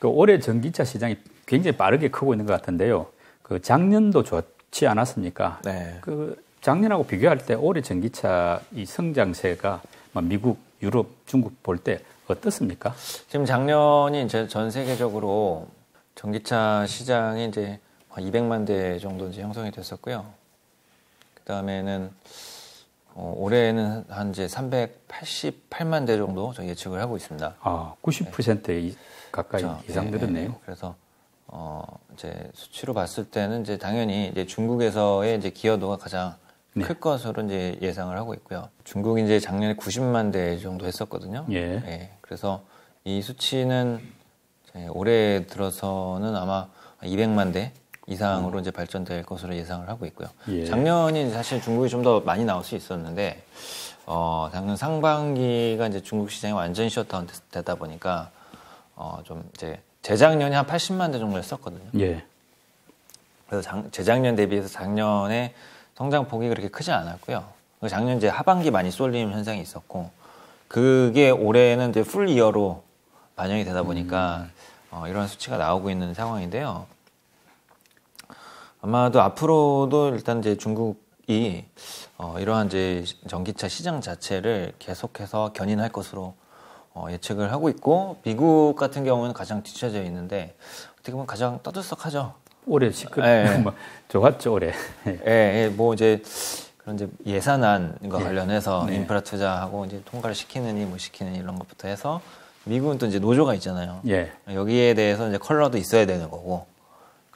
그 올해 전기차 시장이 굉장히 빠르게 크고 있는 것 같은데요. 그 작년도 좋지 않았습니까? 네. 그 작년하고 비교할 때 올해 전기차 이 성장세가 뭐 미국, 유럽, 중국 볼 때 어떻습니까? 지금 작년이 이제 전 세계적으로 전기차 시장이 이제 한 200만 대 정도 이제 형성이 됐었고요. 그 다음에는 어, 올해는 한 이제 388만 대 정도 저희 예측을 하고 있습니다. 아, 90%에 가까이 그렇죠. 이상 네, 늘었네요. 네. 그래서 어 이제 수치로 봤을 때는 이제 당연히 이제 중국에서의 이제 기여도가 가장 네. 클 것으로 이제 예상을 하고 있고요. 중국이 이제 작년에 90만 대 정도 했었거든요. 예. 그래서 이 수치는 올해 들어서는 아마 200만 대 이상으로 이제 발전될 것으로 예상을 하고 있고요. 예. 작년이 사실 중국이 좀 더 많이 나올 수 있었는데 어 작년 상반기가 이제 중국 시장이 완전히 셧다운 됐- 되다 보니까 어 좀 이제 재작년에 한 80만 대 정도 했었거든요. 예. 그래서 작- 재작년 대비해서 작년에 성장 폭이 그렇게 크지 않았고요. 그 작년 이제 하반기 많이 쏠림 현상이 있었고 그게 올해는 이제 full year로 반영이 되다 보니까 어, 이런 수치가 나오고 있는 상황인데요. 아마도 앞으로도 일단 이제 중국이 어, 이러한 이제 전기차 시장 자체를 계속해서 견인할 것으로 어, 예측을 하고 있고 미국 같은 경우는 가장 뒤쳐져 있는데 어떻게 보면 가장 떠들썩하죠. 올해 시끌, 예, 예. 뭐, 좋았죠, 올해. 예, 예, 뭐 이제 그런 이제 예산안과 예. 관련해서 네. 인프라 투자하고 이제 통과를 시키느니 뭐 시키느니 이런 것부터 해서 미국은 또 이제 노조가 있잖아요. 예. 여기에 대해서 이제 컬러도 있어야 되는 거고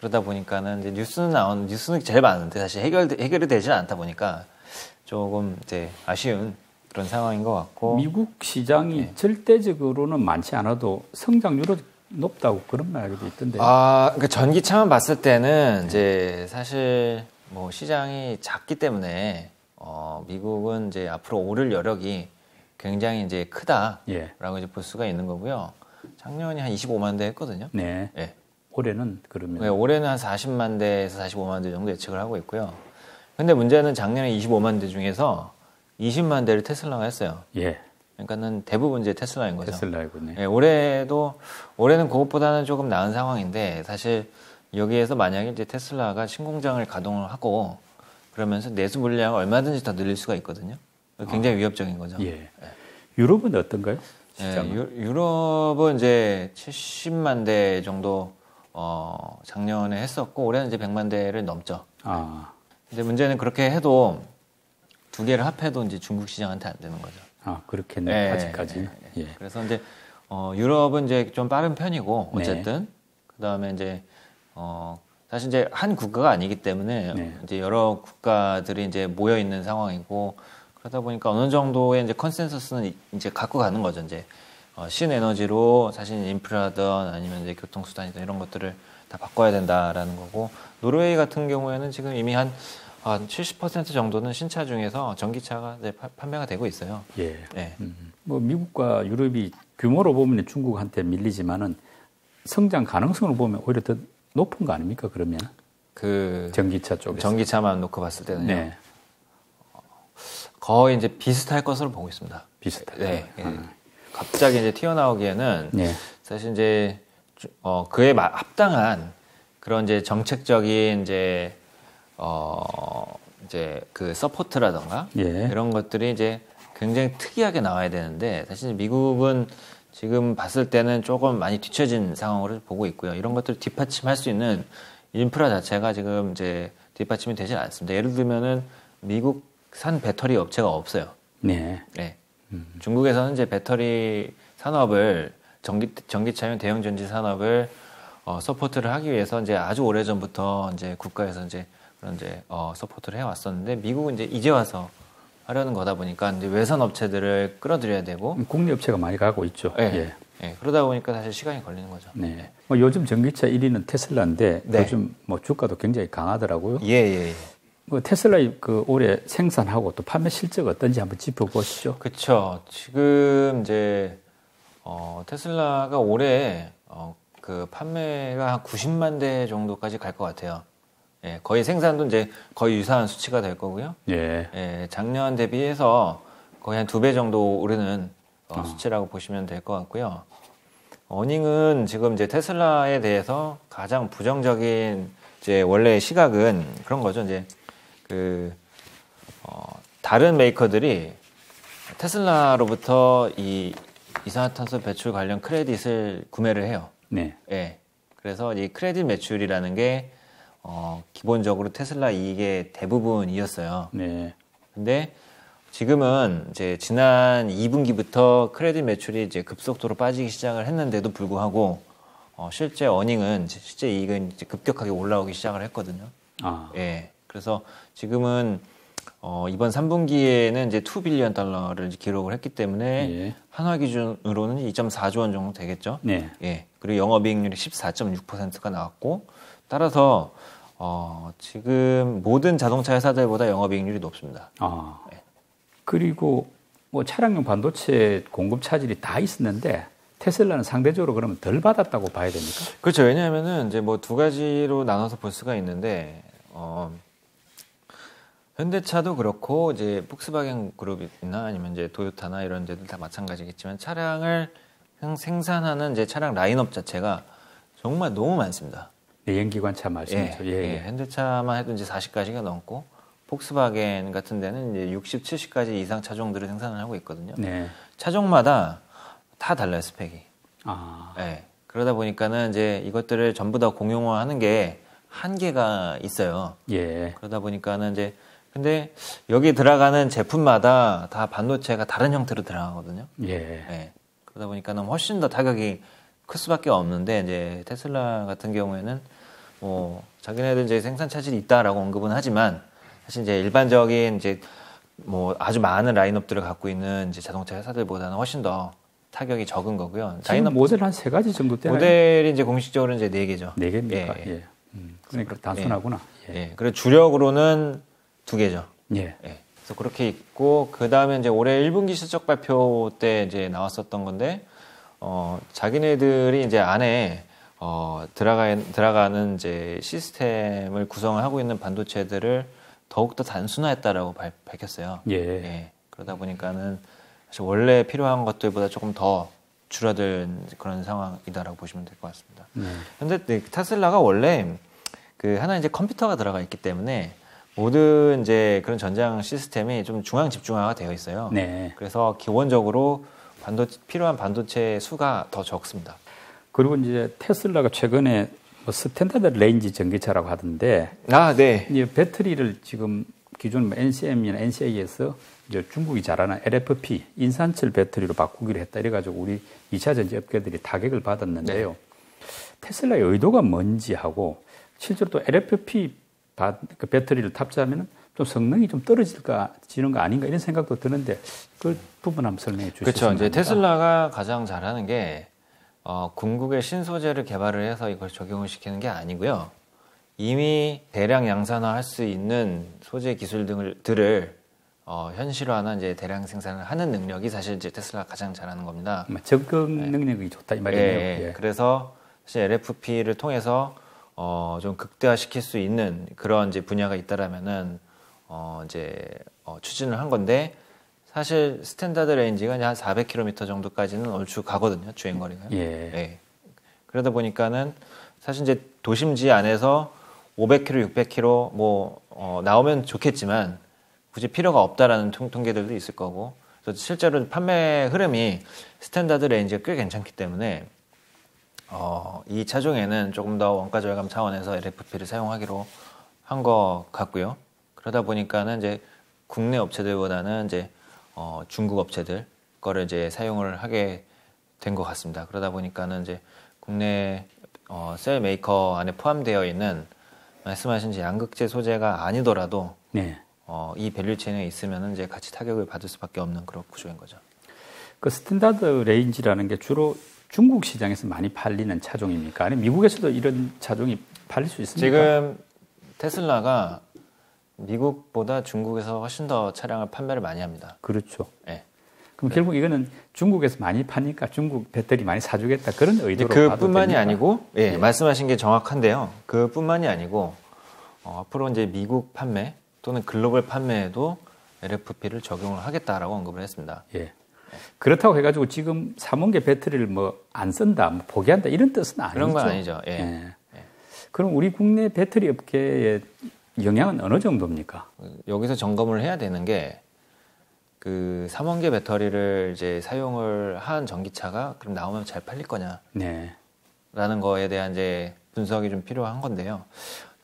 그러다 보니까는 이제 뉴스는 나오는 뉴스는 제일 많은데 사실 해결 해결이 되지 않다 보니까 조금 이제 아쉬운 그런 상황인 것 같고 미국 시장이 네. 절대적으로는 많지 않아도 성장률은 높다고 그런 말도 있던데. 아, 그러니까 전기차만 봤을 때는 이제 사실 뭐 시장이 작기 때문에 어, 미국은 이제 앞으로 오를 여력이 굉장히 이제 크다라고 예. 이제 볼 수가 있는 거고요. 작년에 한 25만 대 했거든요. 네. 예. 올해는 그러면 네, 올해는 한 40만 대에서 45만 대 정도 예측을 하고 있고요. 근데 문제는 작년에 25만 대 중에서 20만 대를 테슬라가 했어요. 예. 그러니까는 대부분 이제 테슬라인 거죠. 테슬라이고 네. 예, 올해도 올해는 그것보다는 조금 나은 상황인데 사실 여기에서 만약에 이제 테슬라가 신공장을 가동을 하고 그러면서 내수 물량을 얼마든지 더 늘릴 수가 있거든요. 굉장히 위협적인 거죠. 예. 유럽은 어떤가요? 예, 시장은? 유, 유럽은 이제 70만 대 정도 어, 작년에 했었고 올해는 이제 100만 대를 넘죠. 아, 근데 문제는 그렇게 해도 두 개를 합해도 이제 중국 시장한테 안 되는 거죠. 아 그렇겠네 예, 아직까지. 예, 예. 그래서 이제 어, 유럽은 이제 좀 빠른 편이고 네. 어쨌든 그 다음에 이제 어, 사실 이제 한 국가가 아니기 때문에 네. 이제 여러 국가들이 이제 모여 있는 상황이고 그러다 보니까 어느 정도의 이제 컨센서스는 이- 이제 갖고 가는 거죠. 이제 어, 신에너지로 사실 인프라든 아니면 이제 교통수단이든 이런 것들을 다 바꿔야 된다라는 거고 노르웨이 같은 경우에는 지금 이미 한 한 70% 정도는 신차 중에서 전기차가 이제 파- 판매가 되고 있어요. 예. 네. 음. 뭐 미국과 유럽이 규모로 보면 중국한테 밀리지만은 성장 가능성을 보면 오히려 더 높은 거 아닙니까? 그러면 그 전기차 쪽에서. 전기차만 놓고 봤을 때는요. 네. 거의 이제 비슷할 것으로 보고 있습니다. 비슷하다. 네. 예. 아. 갑자기 이제 튀어나오기에는 네. 사실 이제 주- 어 그에 마- 합당한 그런 이제 정책적인 이제 어 이제 그 서포트라던가 예. 이런 것들이 이제 굉장히 특이하게 나와야 되는데 사실 미국은 지금 봤을 때는 조금 많이 뒤처진 상황으로 보고 있고요. 이런 것들을 뒷받침할 수 있는 인프라 자체가 지금 이제 뒷받침이 되지 않습니다. 예를 들면은 미국산 배터리 업체가 없어요. 네. 네. 중국에서는 이제 배터리 산업을 전기 전기차용 대형 전지 산업을 어, support를 하기 위해서 이제 아주 오래 전부터 이제 국가에서 이제 그런 이제 어, support를 해왔었는데 미국은 이제 이제 와서 하려는 거다 보니까 이제 외산 업체들을 끌어들여야 되고 국내 업체가 많이 가고 있죠. 예. 예. 예, 그러다 보니까 사실 시간이 걸리는 거죠. 네. 뭐 요즘 전기차 1위는 테슬라인데 네. 요즘 뭐 주가도 굉장히 강하더라고요. 예, 예, 예. 뭐 테슬라 그 올해 생산하고 또 판매 실적 어떤지 한번 짚어보시죠. 그렇죠. 지금 이제 어, 테슬라가 올해 어, 그 판매가 한 90만 대 정도까지 갈 것 같아요. 예, 거의 생산도 이제 거의 유사한 수치가 될 거고요. 예. 예, 작년 대비해서 거의 한 두 배 정도 오르는 어, 아. 수치라고 보시면 될 것 같고요. 어닝은 지금 이제 테슬라에 대해서 가장 부정적인 이제 원래 시각은 그런 거죠. 이제 그 어, 다른 메이커들이 테슬라로부터 이 이산화탄소 배출 관련 크레딧을 구매를 해요. 네. 예. 그래서 이 크레딧 매출이라는 게 어, 기본적으로 테슬라 이익의 대부분이었어요. 네. 근데 지금은 이제 지난 2분기부터 크레딧 매출이 이제 급속도로 빠지기 시작을 했는데도 불구하고 어, 실제 어닝은 실제 이익은 이제 급격하게 올라오기 시작을 했거든요. 아. 예. 그래서 지금은 어, 이번 3분기에는 이제 2 빌리언 달러를 기록을 했기 때문에 예. 한화 기준으로는 2.4조 원 정도 되겠죠. 네. 예. 그리고 영업이익률이 14.6%가 나왔고 따라서 어, 지금 모든 자동차 회사들보다 영업이익률이 높습니다. 아. 네. 그리고 뭐 차량용 반도체 공급 차질이 다 있었는데 테슬라는 상대적으로 그러면 덜 받았다고 봐야 됩니까? 그렇죠. 왜냐하면은 이제 뭐 두 가지로 나눠서 볼 수가 있는데 어, 현대차도 그렇고 이제 폭스바겐 그룹이나 아니면 이제 도요타나 이런 데들 다 마찬가지겠지만 차량을 생- 생산하는 이제 차량 라인업 자체가 정말 너무 많습니다. 내연기관차 말씀이죠. 예, 예, 예. 현대차만 해도 이제 40가지가 넘고 폭스바겐 같은 데는 이제 60, 70가지 이상 차종들을 생산을 하고 있거든요. 네. 차종마다 다 달라요 스펙이. 아. 예. 그러다 보니까는 이제 이것들을 전부 다 공용화하는 게 한계가 있어요. 예. 그러다 보니까는 이제 근데 여기 들어가는 제품마다 다 반도체가 다른 형태로 들어가거든요. 예. 예. 그러다 보니까는 훨씬 더 타격이 클 수밖에 없는데 이제 테슬라 같은 경우에는 뭐 자기네들 이제 생산 차질이 있다라고 언급은 하지만 사실 이제 일반적인 이제 뭐 아주 많은 라인업들을 갖고 있는 이제 자동차 회사들보다는 훨씬 더 타격이 적은 거고요. 지금 라인업 모델 한 세 가지 정도 되나요? 모델이 이제 공식적으로 이제 네 개죠. 네 개입니까? 예, 예. 예. 음, 그러니까 단순하구나. 예. 예. 그리고 주력으로는 두 개죠. 예. 예. 그래서 그렇게 있고 그 다음에 이제 올해 1분기 실적 발표 때 이제 나왔었던 건데 어 자기네들이 이제 안에 어 들어가 들어가는 이제 시스템을 구성을 하고 있는 반도체들을 더욱 더 단순화했다라고 발- 밝혔어요. 예. 예. 그러다 보니까는 사실 원래 필요한 것들보다 조금 더 줄어든 그런 상황이다라고 보시면 될 것 같습니다. 네. 근데 네, 테슬라가 원래 그 하나 이제 컴퓨터가 들어가 있기 때문에 모든 이제 그런 전장 시스템이 좀 중앙 집중화가 되어 있어요. 네. 그래서 기본적으로 반도 필요한 반도체 수가 더 적습니다. 그리고 이제 테슬라가 최근에 뭐 standard range 전기차라고 하던데 아, 네. 이 배터리를 지금 기존 뭐 NCM이나 NCA에서 이제 중국이 잘하는 LFP 인산철 배터리로 바꾸기로 했다 이래 가지고 우리 2차 전지 업계들이 타격을 받았는데요. 네. 테슬라의 의도가 뭔지 하고 실제로 또 LFP 바- 그 배터리를 탑재하면 좀 성능이 좀 떨어질까 지는 거 아닌가 이런 생각도 드는데 그 부분 한번 설명해 주시죠. 그렇죠. 이제 테슬라가 가장 잘하는 게 어, 궁극의 신소재를 개발을 해서 이걸 적용을 시키는 게 아니고요. 이미 대량 양산화할 수 있는 소재 기술들을 어, 현실화나 이제 대량 생산을 하는 능력이 사실 이제 테슬라가 가장 잘하는 겁니다. 적응 능력이 좋다 이 말이네요. 예, 예. 그래서 사실 LFP를 통해서 어, 좀 극대화시킬 수 있는 그런 이제 분야가 있다라면은 어, 이제 어, 추진을 한 건데 사실 standard range가 한 400km 정도까지는 얼추 가거든요 주행 거리가. 예. 그러다 보니까는 사실 이제 도심지 안에서 500km, 600km 뭐 어, 나오면 좋겠지만 굳이 필요가 없다라는 통, 통계들도 있을 거고 그래서 실제로 판매 흐름이 standard range가 꽤 괜찮기 때문에 어, 이 차종에는 조금 더 원가 절감 차원에서 LFP를 사용하기로 한 것 같고요. 그러다 보니까는 이제 국내 업체들보다는 이제 어, 중국 업체들 거를 이제 사용을 하게 된 것 같습니다. 그러다 보니까는 이제 국내 어, 셀 메이커 안에 포함되어 있는 말씀하신 이제 양극재 소재가 아니더라도 네. 어, 이 value chain에 있으면은 이제 같이 타격을 받을 수밖에 없는 그런 구조인 거죠. 그 standard range라는 게 주로 중국 시장에서 많이 팔리는 차종입니까? 아니면 미국에서도 이런 차종이 팔릴 수 있습니까? 지금 테슬라가 미국보다 중국에서 훨씬 더 차량을 판매를 많이 합니다. 그렇죠. 예. 그럼 결국 이거는 중국에서 많이 파니까 중국 배터리 많이 사주겠다 그런 의도로 그뿐만이? 아니고, 예, 예. 말씀하신 게 정확한데요. 그뿐만이 아니고 어, 앞으로 이제 미국 판매 또는 글로벌 판매에도 LFP를 적용을 하겠다라고 언급을 했습니다. 예. 그렇다고 해가지고 지금 삼원계 배터리를 뭐 안 쓴다, 뭐 포기한다 이런 뜻은 아니죠. 그런 건 아니죠. 예. 예. 그럼 우리 국내 배터리 업계의 영향은 어느 정도입니까? 여기서 점검을 해야 되는 게 그 삼원계 배터리를 이제 사용을 한 전기차가 그럼 나오면 잘 팔릴 거냐? 네. 라는 거에 대한 이제 분석이 좀 필요한 건데요.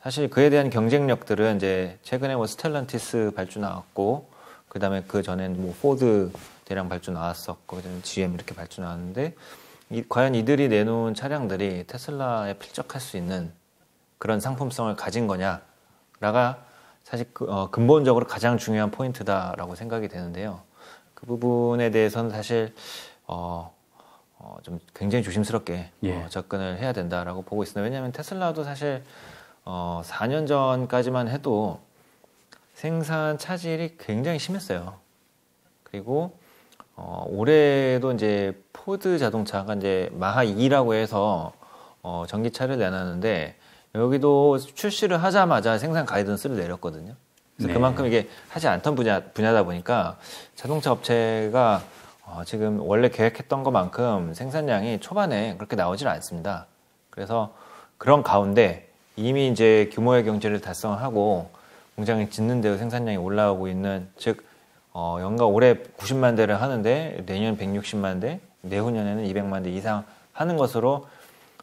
사실 그에 대한 경쟁력들은 이제 최근에 뭐 스텔란티스 발주 나왔고 그다음에 그 전엔 뭐 포드 대량 발주 나왔었고 그다음에 GM 이렇게 발주 나왔는데 이, 과연 이들이 내놓은 차량들이 테슬라에 필적할 수 있는 그런 상품성을 가진 거냐라가 사실 그, 어, 근본적으로 가장 중요한 포인트다라고 생각이 되는데요. 그 부분에 대해서는 사실 어, 어, 좀 굉장히 조심스럽게 예. 어, 접근을 해야 된다라고 보고 있습니다. 왜냐하면 테슬라도 사실 어, 4년 전까지만 해도 생산 차질이 굉장히 심했어요. 그리고 어, 올해도 이제 포드 자동차가 이제 마하 E라고 해서 어, 전기차를 내놨는데 여기도 출시를 하자마자 생산 guidance를 내렸거든요. 그래서 네. 그만큼 이게 하지 않던 분야, 분야다 보니까 자동차 업체가 어, 지금 원래 계획했던 것만큼 생산량이 초반에 그렇게 나오질 않습니다. 그래서 그런 가운데 이미 이제 규모의 경제를 달성하고 공장을 짓는 데도 생산량이 올라오고 있는 즉 어, 연간 올해 90만 대를 하는데 내년 160만 대, 내후년에는 200만 대 이상 하는 것으로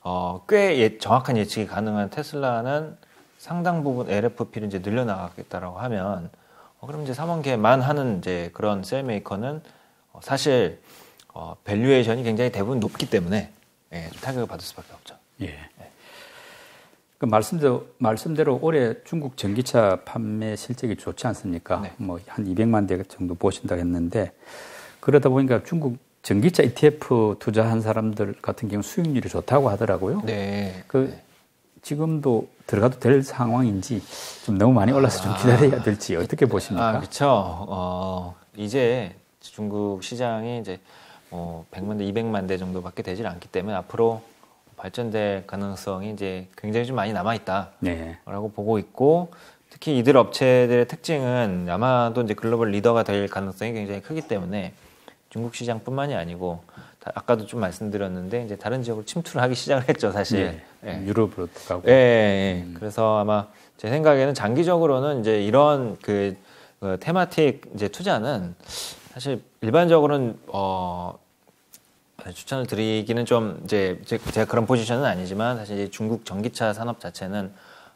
어, 꽤 예- 정확한 예측이 가능한 테슬라는 상당 부분 LFP를 이제 늘려나가겠다라고 하면 어, 그럼 이제 3원계만 하는 이제 그런 셀 메이커는 어, 사실 어, valuation이 굉장히 대부분 높기 때문에 예, 좀 타격을 받을 수밖에 없죠. 예. 그 말씀대로, 말씀대로 올해 중국 전기차 판매 실적이 좋지 않습니까? 네. 뭐한 200만 대 정도 보신다고 했는데 그러다 보니까 중국 전기차 ETF 투자한 사람들 같은 경우 수익률이 좋다고 하더라고요. 네. 그 지금도 들어가도 될 상황인지 좀 너무 많이 올라서 좀 기다려야 될지 어떻게 보십니까? 아, 그렇죠. 어, 이제 중국 시장이 이제 뭐 100만 대, 200만 대 정도밖에 되질 않기 때문에 앞으로 발전될 가능성이 이제 굉장히 좀 많이 남아 있다라고 네. 보고 있고 특히 이들 업체들의 특징은 아마도 이제 글로벌 리더가 될 가능성이 굉장히 크기 때문에 중국 시장뿐만이 아니고 다- 아까도 좀 말씀드렸는데 이제 다른 지역으로 침투를 하기 시작을 했죠, 사실. 네. 예. 유럽으로 가고. 예, 예. 그래서 아마 제 생각에는 장기적으로는 이제 이런 그, 그 테마틱 이제 투자는 사실 일반적으로는 어 추천을 드리기는 좀 이제 제- 제가 그런 포지션은 아니지만 사실 이제 중국 전기차 산업 자체는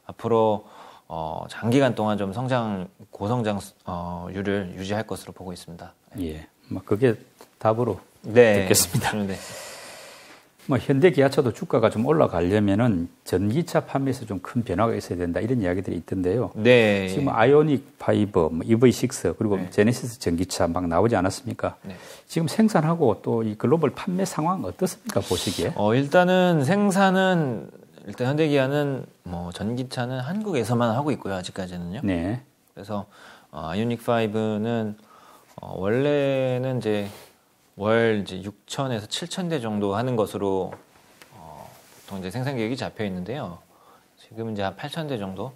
앞으로 어 장기간 동안 좀 성장 고성장률을 유지할 것으로 보고 있습니다. 예. 뭐 그게 답으로 네, 듣겠습니다. 네. 뭐 현대 기아차도 주가가 좀 올라가려면은 전기차 판매에서 좀 큰 변화가 있어야 된다 이런 이야기들이 있던데요. 네. 지금 아이오닉 5, 뭐 EV6 그리고 네. 제네시스 전기차 막 나오지 않았습니까? 네. 지금 생산하고 또 이 글로벌 판매 상황 어떻습니까 보시기에? 어, 일단은 생산은 일단 현대기아는 뭐 전기차는 한국에서만 하고 있고요 아직까지는요. 네. 그래서 어, 아이오닉 5는 어, 원래는 이제 월 이제 6천에서 7천 대 정도 하는 것으로 어, 보통 이제 생산 계획이 잡혀 있는데요. 지금 이제 한 8천 대 정도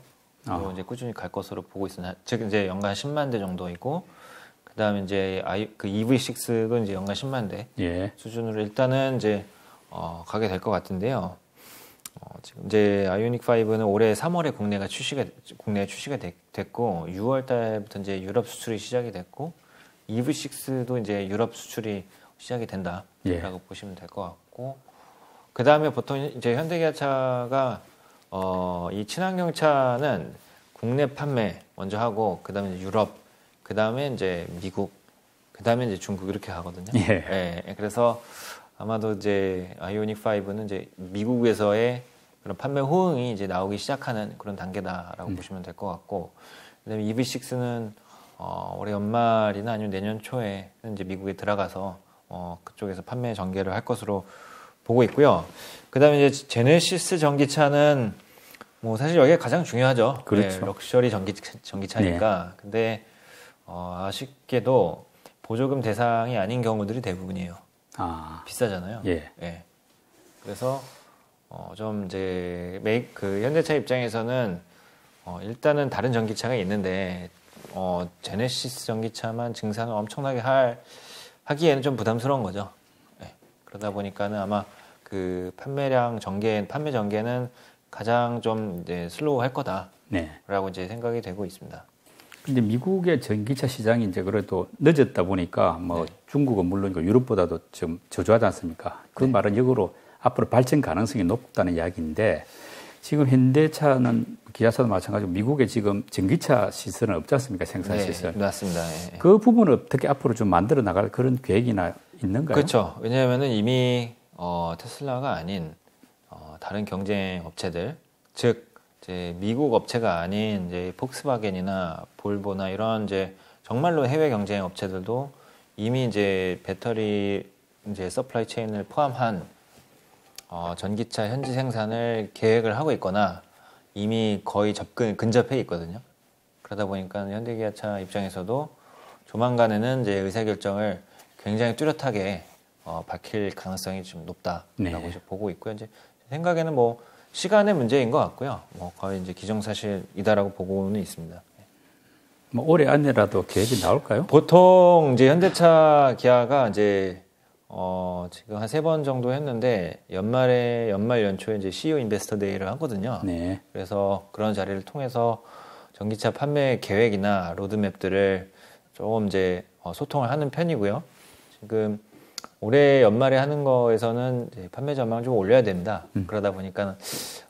로 아. 이제 꾸준히 갈 것으로 보고 있습니다. 즉 이제 연간 10만 대 정도이고 그다음에 이제 아이 그 EV6도 이제 연간 10만 대 예. 수준으로 일단은 이제 어, 가게 될 것 같은데요. 어, 지금 이제 아이오닉 5는 올해 3월에 국내가 출시가 국내에 출시가 됐, 고 6월 달부터 이제 유럽 수출이 시작이 됐고 EV6도 이제 유럽 수출이 시작이 된다라고 예. 보시면 될 것 같고 그 다음에 보통 이제 현대기아차가 어, 이 친환경 차는 국내 판매 먼저 하고 그 다음에 유럽 그 다음에 이제 미국 그 다음에 이제 중국 이렇게 하거든요. 예. 예, 그래서 아마도 이제 아이오닉 5는 이제 미국에서의 그런 판매 호응이 이제 나오기 시작하는 그런 단계다라고 보시면 될 것 같고, 그다음에 EV6는 어, 올해 연말이나 아니면 내년 초에 이제 미국에 들어가서 어, 그쪽에서 판매 전개를 할 것으로 보고 있고요. 그다음에 이제 제네시스 전기차는 뭐 사실 여기가 가장 중요하죠. 그렇죠. 네, 럭셔리 전기 전기차니까. 근데 어, 아쉽게도 보조금 대상이 아닌 경우들이 대부분이에요. 아. 비싸잖아요. 예. 그래서 어, 좀 이제 메이 그 현대차 입장에서는 어, 일단은 다른 전기차가 있는데 어, 제네시스 전기차만 증산을 엄청나게 할 하기에는 좀 부담스러운 거죠. 네. 그러다 보니까는 아마 그 판매량 전개, 판매 전개는 가장 좀 이제 slow 할 거다라고 네. 이제 생각이 되고 있습니다. 근데 미국의 전기차 시장이 이제 그래도 늦었다 보니까 뭐 네. 중국은 물론이고 유럽보다도 좀 저조하지 않습니까? 그 네. 말은 역으로 앞으로 발전 가능성이 높다는 이야기인데 지금 현대차는 기아차도 마찬가지고 미국에 지금 전기차 시설은 없지 않습니까? 생산 네, 시설. 맞습니다. 네. 그 부분을 어떻게 앞으로 좀 만들어 나갈 그런 계획이나 있는가요? 그렇죠. 왜냐하면은 이미 어, 테슬라가 아닌 어, 다른 경쟁 업체들, 즉 이제 미국 업체가 아닌 이제 폭스바겐이나 볼보나 이런 이제 정말로 해외 경쟁 업체들도 이미 이제 배터리 이제 supply chain을 포함한 어, 전기차 현지 생산을 계획을 하고 있거나 이미 거의 접근 근접해 있거든요. 그러다 보니까 현대기아차 입장에서도 조만간에는 이제 의사결정을 굉장히 뚜렷하게 어, 밝힐 가능성이 좀 높다라고 네. 보고 있고요. 이제 생각에는 뭐 시간의 문제인 것 같고요. 뭐 거의 이제 기정사실이다라고 보고는 있습니다. 뭐 올해 안에라도 계획이 나올까요? 보통 이제 현대차 기아가 이제 어 지금 한 세 번 정도 했는데 연말에 연말 연초에 이제 CEO 인베스터 데이를 하거든요. 네. 그래서 그런 자리를 통해서 전기차 판매 계획이나 로드맵들을 조금 이제 어, 소통을 하는 편이고요. 지금 올해 연말에 하는 거에서는 판매 전망을 좀 올려야 됩니다. 음. 그러다 보니까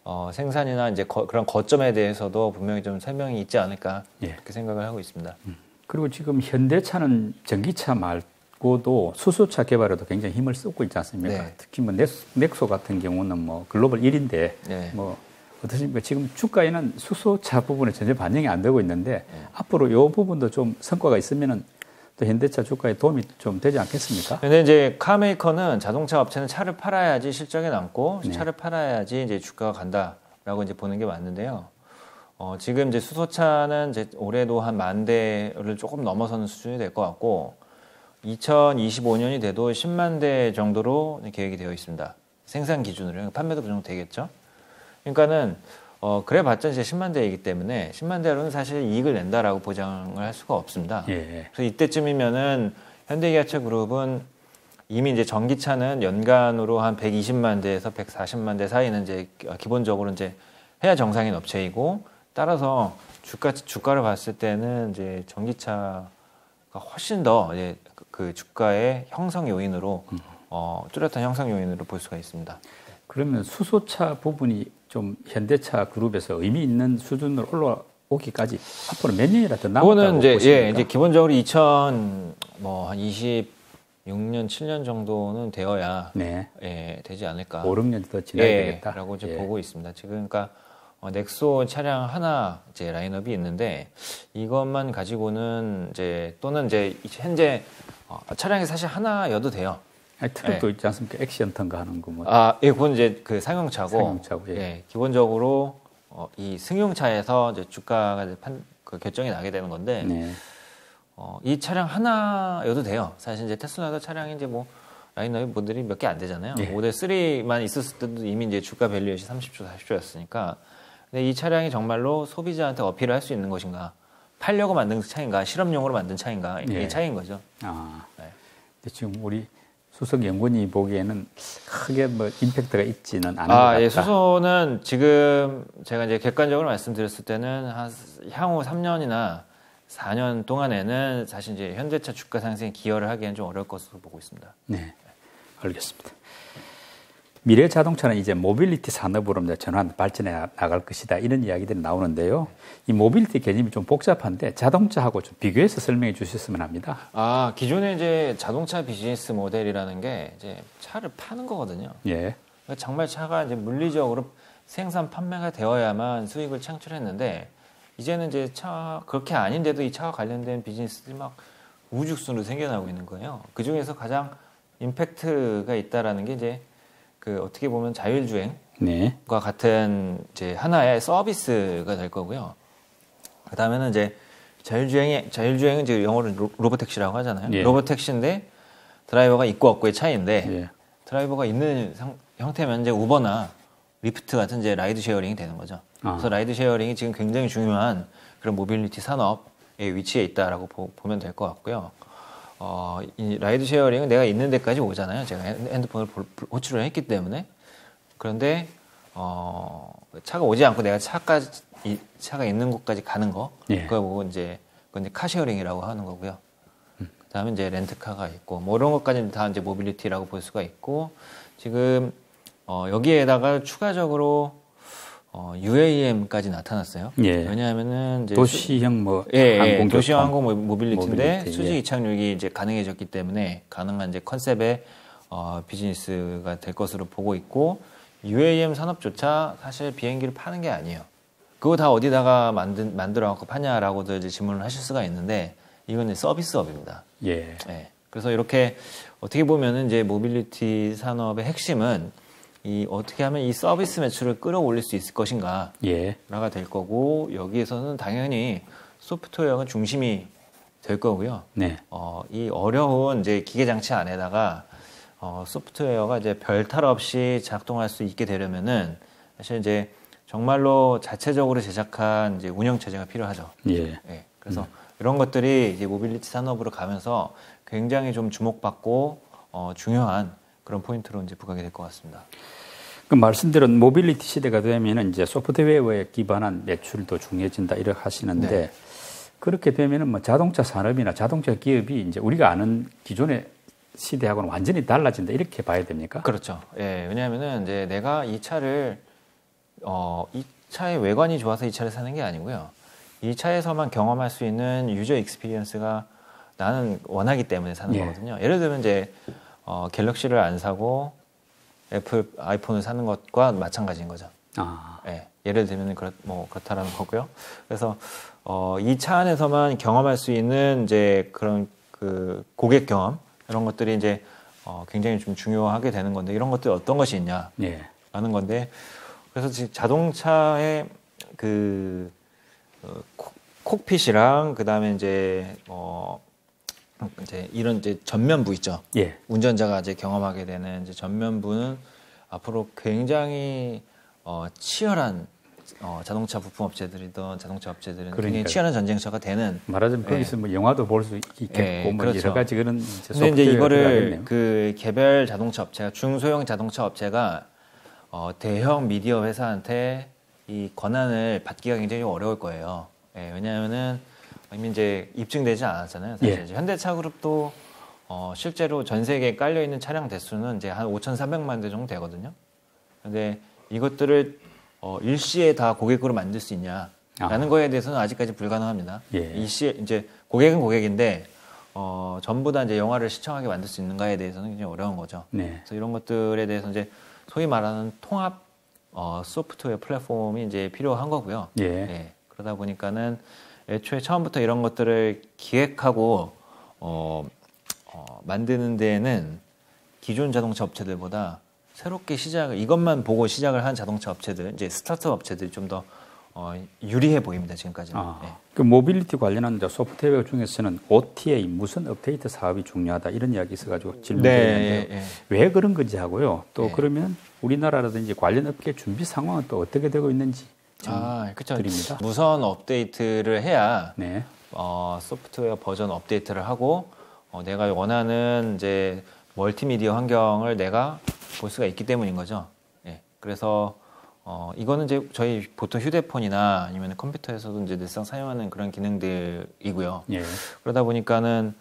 어, 생산이나 이제 거, 그런 거점에 대해서도 분명히 좀 설명이 있지 않을까 예. 그렇게 생각을 하고 있습니다. 음. 그리고 지금 현대차는 전기차 말 고도 수소차 개발에도 굉장히 힘을 쏟고 있지 않습니까? 네. 특히 뭐 넥소 같은 경우는 뭐 글로벌 1인데 네. 뭐 어떠십니까? 지금 주가에는 수소차 부분에 전혀 반영이 안 되고 있는데 네. 앞으로 이 부분도 좀 성과가 있으면은 또 현대차 주가에 도움이 좀 되지 않겠습니까? 근데 이제 카메이커는 자동차 업체는 차를 팔아야지 실적이 남고 네. 차를 팔아야지 이제 주가가 간다라고 이제 보는 게 맞는데요. 어, 지금 이제 수소차는 이제 올해도 한 만 대를 조금 넘어서는 수준이 될 것 같고 2025년이 돼도 10만 대 정도로 계획이 되어 있습니다. 생산 기준으로 판매도 그 정도 되겠죠. 그러니까는 어, 그래 봤자 이제 10만 대이기 때문에 10만 대로는 사실 이익을 낸다라고 보장을 할 수가 없습니다. 예. 그래서 이때쯤이면은 현대기아차 그룹은 이미 이제 전기차는 연간으로 한 120만 대에서 140만 대 사이는 이제 기본적으로 이제 해야 정상인 업체이고 따라서 주가 주가를 봤을 때는 이제 전기차가 훨씬 더 이제 그 주가의 형성 요인으로 음. 어, 뚜렷한 형성 요인으로 볼 수가 있습니다. 그러면 수소차 부분이 좀 현대차 그룹에서 의미 있는 수준으로 올라오기까지 앞으로 몇 년이라도 남았다고 그거는 이제 보십니까? 예, 이제 기본적으로 2000 뭐 한 26년 7년 정도는 되어야 네. 예, 되지 않을까. 5, 6년 더 지나야 예, 되겠다라고 이제 예. 보고 있습니다. 지금 그러니까 어, 넥소 차량 하나 이제 라인업이 있는데 이것만 가지고는 이제 또는 이제 현재 어, 차량이 사실 하나여도 돼요. 아니, 트럭도 네. 있지 않습니까? 액션 턴가 하는 거 뭐. 아, 예, 그건 이제 그 상용차고. 상용차고, 예. 예 기본적으로 어, 이 승용차에서 이제 주가가 판, 그 결정이 나게 되는 건데, 네. 어, 이 차량 하나여도 돼요. 사실 이제 테슬라도 차량이 이제 뭐 라인업이 모델이 몇 개 안 되잖아요. 예. 모델 3만 있었을 때도 이미 이제 주가 밸류엣이 30조, 40조였으니까. 근데 이 차량이 정말로 소비자한테 어필을 할 수 있는 것인가? 팔려고 만든 차인가? 실험용으로 만든 차인가? 이게 예. 차이인 거죠. 아. 네. 지금 우리 수석 연구원이 보기에는 크게 뭐 임팩트가 있지는 않은 아, 것 같다. 예, 수소는 지금 제가 이제 객관적으로 말씀드렸을 때는 한 향후 3년이나 4년 동안에는 사실 이제 현대차 주가 상승에 기여를 하기에는 좀 어려울 것으로 보고 있습니다. 네, 알겠습니다. 미래 자동차는 이제 모빌리티 산업으로 이제 전환 발전해 나갈 것이다 이런 이야기들이 나오는데요. 이 모빌리티 개념이 좀 복잡한데 자동차하고 좀 비교해서 설명해 주셨으면 합니다. 아 기존에 이제 자동차 비즈니스 모델이라는 게 이제 차를 파는 거거든요. 예. 그러니까 정말 차가 이제 물리적으로 생산 판매가 되어야만 수익을 창출했는데 이제는 이제 차 그렇게 아닌데도 이 차와 관련된 비즈니스들이 막 우죽순으로 생겨나고 있는 거예요. 그 중에서 가장 임팩트가 있다라는 게 이제 그 어떻게 보면 자율주행과 네. 같은 이제 하나의 서비스가 될 거고요. 그 다음에는 이제 자율주행이 자율주행은 이제 영어로 로보택시라고 하잖아요. 예. 로보택시인데 드라이버가 있고 없고의 차이인데 예. 드라이버가 있는 상, 형태면 이제 우버나 리프트 같은 이제 ride sharing이 되는 거죠. 아. 그래서 ride sharing이 지금 굉장히 중요한 그런 모빌리티 산업의 위치에 있다라고 보, 면 될 것 같고요. 어, 이 ride sharing은 내가 있는 데까지 오잖아요. 제가 핸드폰을 호출을 했기 때문에. 그런데 어, 차가 오지 않고 내가 차까지 이 차가 있는 곳까지 가는 거. 예. 그거 보고 이제 그건 이제 car sharing이라고 하는 거고요. 음. 그다음에 이제 렌트카가 있고 뭐 이런 것까지는 다 이제 mobility라고 볼 수가 있고 지금 어, 여기에다가 추가적으로 어, UAM까지 나타났어요. 예. 왜냐하면은 이제 도시형 뭐 예, 예, 항공 도시형 항공 mobility인데 mobility, 수직 예. 이착륙이 이제 가능해졌기 때문에 가능한 이제 컨셉의 어, 비즈니스가 될 것으로 보고 있고 UAM 산업조차 사실 비행기를 파는 게 아니에요. 그거 다 어디다가 만든 만들어 갖고 파냐라고도 이제 질문을 하실 수가 있는데 이건 서비스업입니다. 예. 예. 그래서 이렇게 어떻게 보면은 이제 모빌리티 산업의 핵심은 이 어떻게 하면 이 서비스 매출을 끌어올릴 수 있을 것인가가 예. 될 거고 여기에서는 당연히 소프트웨어가 중심이 될 거고요. 네. 어, 이 어려운 이제 기계 장치 안에다가 어, 소프트웨어가 이제 별탈 없이 작동할 수 있게 되려면은 사실 이제 정말로 자체적으로 제작한 이제 운영 체제가 필요하죠. 예. 예. 그래서 음. 이런 것들이 이제 모빌리티 산업으로 가면서 굉장히 좀 주목받고 어, 중요한 그런 포인트로 이제 부각이 될 것 같습니다. 그 말씀대로 모빌리티 시대가 되면 이제 소프트웨어에 기반한 매출도 중요해진다 이렇게 하시는데 네. 그렇게 되면은 뭐 자동차 산업이나 자동차 기업이 이제 우리가 아는 기존의 시대하고는 완전히 달라진다 이렇게 봐야 됩니까? 그렇죠. 예, 왜냐하면은 이제 내가 이 차를 어, 이 차의 외관이 좋아서 이 차를 사는 게 아니고요. 이 차에서만 경험할 수 있는 user experience가 나는 원하기 때문에 사는 예. 거거든요. 예를 들면 이제 어, 갤럭시를 안 사고 애플 아이폰을 사는 것과 마찬가지인 거죠. 아. 예, 예를 들면 그렇, 뭐 그렇다라는 거고요. 그래서 어, 이 차 안에서만 경험할 수 있는 이제 그런 그 고객 경험 이런 것들이 이제 어, 굉장히 좀 중요하게 되는 건데 이런 것들이 어떤 것이 있냐라는 예. 건데 그래서 지금 자동차의 그 어, 콕 핏이랑 그 다음에 이제 어 이제 이런 이제 전면부 있죠. 예. 운전자가 이제 경험하게 되는 이제 전면부는 앞으로 굉장히 어, 치열한 어, 자동차 부품 업체들이든 자동차 업체들은 그러니까요. 굉장히 치열한 전쟁터가 되는 말하자면 예. 거기서 뭐 영화도 볼 수 있겠고 예, 뭐 그렇죠. 여러 가지 그런 이제 근데 이제 이거를 그 개별 자동차 업체가 중소형 자동차 업체가 어, 대형 미디어 회사한테 이 권한을 받기가 굉장히 어려울 거예요. 예, 왜냐하면은 이미 이제 입증되지 않았잖아요. 사실 예. 현대차그룹도 어, 실제로 전 세계에 깔려 있는 차량 대수는 이제 한 5,400만 대 정도 되거든요. 근데 이것들을 어, 일시에 다 고객으로 만들 수 있냐라는 아. 거에 대해서는 아직까지 불가능합니다. 예. 일시에 이제 고객은 고객인데 어, 전부 다 이제 영화를 시청하게 만들 수 있는가에 대해서는 굉장히 어려운 거죠. 네. 그래서 이런 것들에 대해서 이제 소위 말하는 통합 어, 소프트웨어 플랫폼이 이제 필요한 거고요. 예. 예. 그러다 보니까는 애초에 처음부터 이런 것들을 기획하고 어, 어, 만드는 데에는 기존 자동차 업체들보다 새롭게 시작을 이것만 보고 시작을 한 자동차 업체들 이제 스타트업 업체들이 좀더 어, 유리해 보입니다 지금까지는. 아, 네. 그 모빌리티 관련한 소프트웨어 중에서는 OTA 무슨 업데이트 사업이 중요하다 이런 이야기 있어가지고 질문드렸는데 네, 네, 왜 그런 건지 하고요. 또 네. 그러면 우리나라라든지 관련 업계 준비 상황은 또 어떻게 되고 있는지 아, 그렇죠. 드립니다. 무선 업데이트를 해야 네. 어, 소프트웨어 버전 업데이트를 하고 어, 내가 원하는 이제 멀티미디어 환경을 내가 볼 수가 있기 때문인 거죠. 예. 그래서 어, 이거는 이제 저희 보통 휴대폰이나 아니면 컴퓨터에서도 이제 늘상 사용하는 그런 기능들이고요. 예. 그러다 보니까는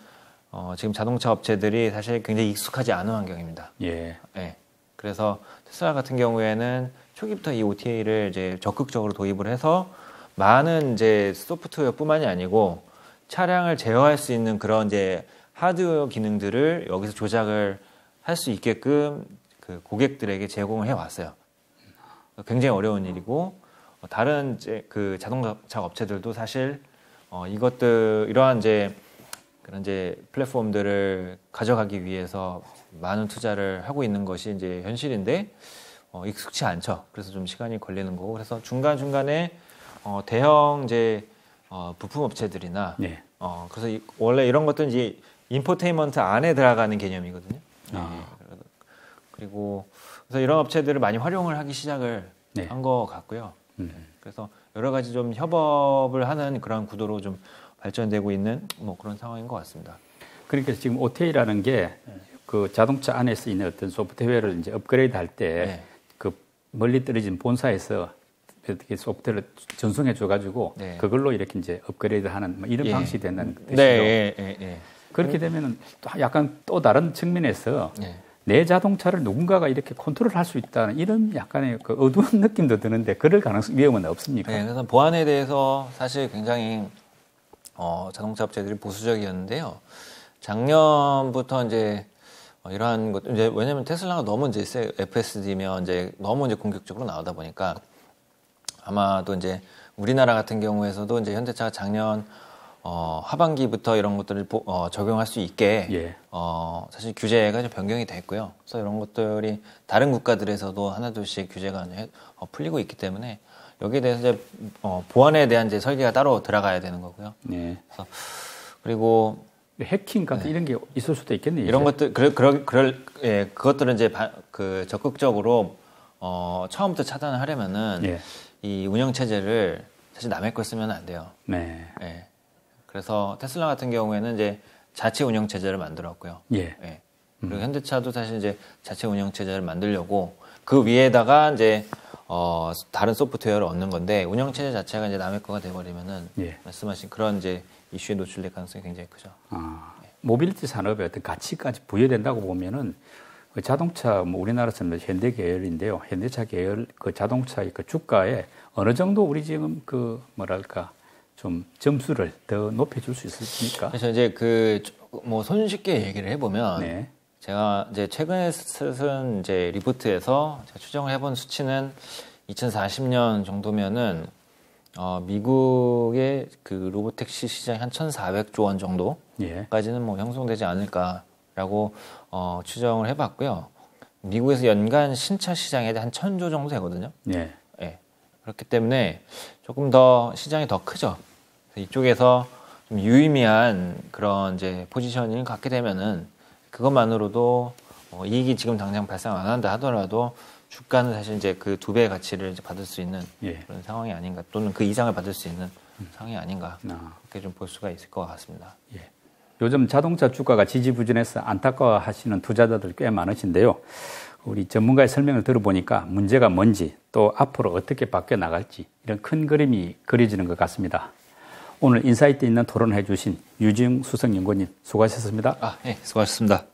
어, 지금 자동차 업체들이 사실 굉장히 익숙하지 않은 환경입니다. 예. 예. 그래서 테슬라 같은 경우에는 초기부터 이 OTA를 이제 적극적으로 도입을 해서 많은 이제 소프트웨어뿐만이 아니고 차량을 제어할 수 있는 그런 이제 하드웨어 기능들을 여기서 조작을 할 수 있게끔 그 고객들에게 제공을 해 왔어요. 굉장히 어려운 일이고 다른 이제 그 자동차 업체들도 사실 어 이것들 이러한 이제 그런 이제 플랫폼들을 가져가기 위해서 많은 투자를 하고 있는 것이 이제 현실인데 어, 익숙치 않죠. 그래서 좀 시간이 걸리는 거고 그래서 중간 중간에 어, 대형 이제 어, 부품 업체들이나 네. 어, 그래서 이, 원래 이런 것들은 이제 인포테인먼트 안에 들어가는 개념이거든요. 아. 네. 그리고 그래서 이런 업체들을 많이 활용을 하기 시작을 네. 한것 같고요. 음. 네. 그래서 여러 가지 좀 협업을 하는 그런 구도로 좀 발전되고 있는 뭐 그런 상황인 것 같습니다. 그러니까 지금 OTA라는 게 그 자동차 안에서 있는 어떤 소프트웨어를 이제 업그레이드 할때그 네. 멀리 떨어진 본사에서 어떻게 소프트웨어를 전송해 줘가지고 네. 그걸로 이렇게 이제 업그레이드 하는 뭐 이런 예. 방식이 된다는 뜻이죠. 네, 예, 예, 예. 그렇게 되면은 또 약간 또 다른 측면에서 예. 내 자동차를 누군가가 이렇게 컨트롤할 수 있다는 이런 약간의 그 어두운 느낌도 드는데 그럴 가능성 위험은 없습니까? 네, 그래서 보안에 대해서 사실 굉장히 어, 자동차 업체들이 보수적이었는데요. 작년부터 이제 어, 이러한 것 이제 왜냐하면 테슬라가 너무 이제 세- FSD면 이제 너무 이제 공격적으로 나오다 보니까 아마도 이제 우리나라 같은 경우에서도 이제 현대차가 작년 어, 하반기부터 이런 것들을 보- 어, 적용할 수 있게 예. 어, 사실 규제가 좀 변경이 됐고요. 그래서 이런 것들이 다른 국가들에서도 하나둘씩 규제가 어, 풀리고 있기 때문에 여기에 대해서 이제 어, 보안에 대한 이제 설계가 따로 들어가야 되는 거고요. 네. 그리고 해킹 같은 이런 게 있을 수도 있겠네요. 이런. 것들 그럴 그럴 그럴 예 그것들은 이제 바- 그 적극적으로 어, 처음부터 차단을 하려면은 예. 이 운영 체제를 사실 남의 걸 쓰면 안 돼요. 네. 예. 그래서 테슬라 같은 경우에는 이제 자체 운영 체제를 만들었고요. 예. 예. 그리고 현대차도 사실 이제 자체 운영 체제를 만들려고 그 위에다가 이제 어 다른 소프트웨어를 얻는 건데 운영 체제 자체가 이제 남의 거가 돼버리면은 예. 말씀하신 그런 이제 이슈에 노출될 가능성이 굉장히 크죠. 아, 모빌리티 산업에 어떤 가치까지 부여된다고 보면은 그 자동차 뭐 우리나라에서는 현대 계열인데요. 현대차 계열 그 자동차의 그 주가에 어느 정도 우리 지금 그 뭐랄까 좀 점수를 더 높여줄 수 있습니까? 그래서 이제 그 뭐 손쉽게 얘기를 해보면 네. 제가 이제 최근에 쓴 이제 리포트에서 제가 추정을 해본 수치는 2040년 정도면은 어, 미국의 그 로보택시 시장이 한 1,400조 원 정도 예. 까지는 뭐 형성되지 않을까라고 어, 추정을 해봤고요. 미국에서 연간 신차 시장에 한 천조 정도 되거든요. 예. 예. 그렇기 때문에 조금 더 시장이 더 크죠. 이쪽에서 좀 유의미한 그런 이제 포지셔닝을 갖게 되면은 그것만으로도 어, 이익이 지금 당장 발생 안 한다 하더라도 주가는 사실 이제 그 두 배의 가치를 이제 받을 수 있는 예. 그런 상황이 아닌가 또는 그 이상을 받을 수 있는 상황이 아닌가 아. 그렇게 좀 볼 수가 있을 것 같습니다. 예. 요즘 자동차 주가가 지지부진해서 안타까워하시는 투자자들 꽤 많으신데요. 우리 전문가의 설명을 들어보니까 문제가 뭔지 또 앞으로 어떻게 바뀌어 나갈지 이런 큰 그림이 그려지는 것 같습니다. 오늘 insight 있는 토론을 해주신 유지웅 수석연구원님 수고하셨습니다. 아, 예, 수고하셨습니다.